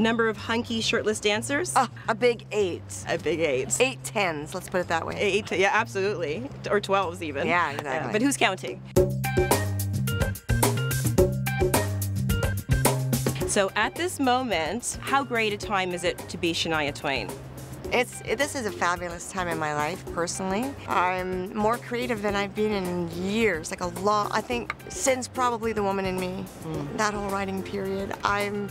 Number of hunky shirtless dancers? Uh, a big eight. A big eight. Eight tens, let's put it that way. Eight, yeah, absolutely. Or 12s even. Yeah, exactly. but who's counting? So at this moment, how great a time is it to be Shania Twain? It's it, this is a fabulous time in my life personally. I'm more creative than I've been in years, like a lot. I think since probably The Woman in Me, mm. that whole writing period. I'm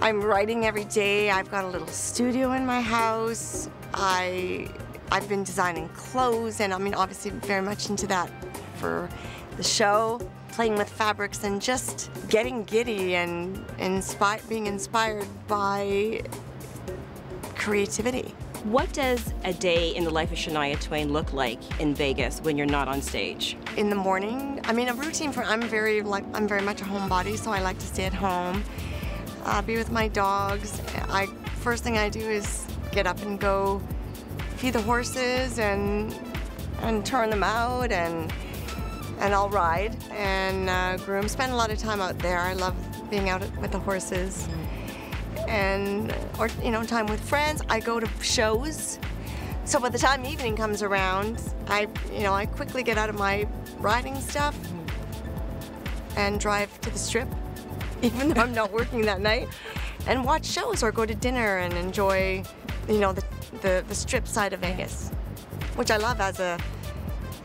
I'm writing every day. I've got a little studio in my house. I I've been designing clothes, and I mean obviously very much into that for the show playing with fabrics and just getting giddy and inspi- being inspired by creativity. What does a day in the life of Shania Twain look like in Vegas when you're not on stage? In the morning, I mean, a routine for I'm very like I'm very much a homebody, so I like to stay at home, uh, be with my dogs. I first thing I do is get up and go feed the horses and and turn them out and and I'll ride and uh, groom. Spend a lot of time out there. I love being out with the horses and or you know time with friends. I go to shows. So by the time evening comes around, I you know I quickly get out of my riding stuff and drive to the strip, even though I'm not working that night, and watch shows or go to dinner and enjoy you know the the, the strip side of Vegas, which I love as a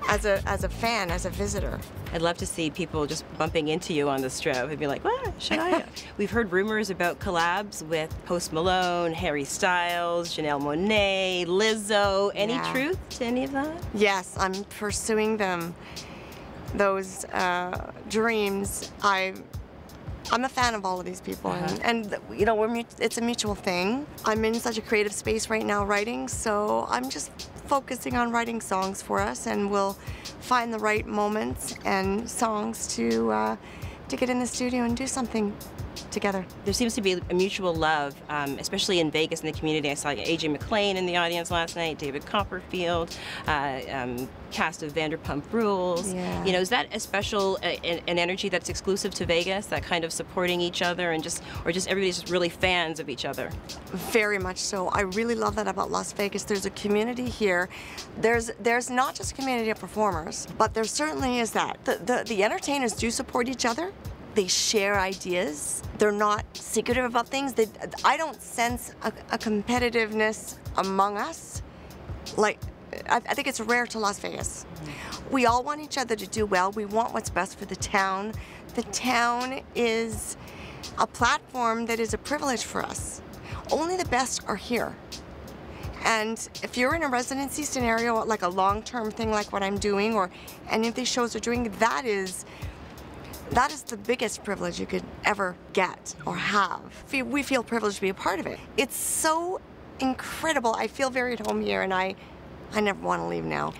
as a as a fan, as a visitor. I'd love to see people just bumping into you on the strip and be like, "What, Shania?" We've heard rumors about collabs with Post Malone, Harry Styles, Janelle Monáe, Lizzo. Any yeah. truth to any of that? Yes, I'm pursuing them. Those uh, dreams. I I'm a fan of all of these people, and, uh-huh. and, you know, we're it's a mutual thing. I'm in such a creative space right now writing, so I'm just focusing on writing songs for us, and we'll find the right moments and songs to uh, to get in the studio and do something together. There seems to be a mutual love, um, especially in Vegas in the community. I saw AJ McLean in the audience last night, David Copperfield, uh, um, cast of Vanderpump Rules. Yeah. You know, is that a special uh, an energy that's exclusive to Vegas? That kind of supporting each other and just, or just everybody's just really fans of each other? Very much so. I really love that about Las Vegas. There's a community here. There's there's not just a community of performers, but there certainly is that. The, the, the entertainers do support each other. They share ideas. They're not secretive about things. They, I don't sense a, a competitiveness among us. Like, I, I, think it's rare to Las Vegas. We all want each other to do well. We want what's best for the town. The town is a platform that is a privilege for us. Only the best are here. And if you're in a residency scenario, like a long-term thing like what I'm doing, or any of these shows are doing, that is that is the biggest privilege you could ever get or have. We feel privileged to be a part of it. It's so incredible. I feel very at home here and I, I never want to leave now.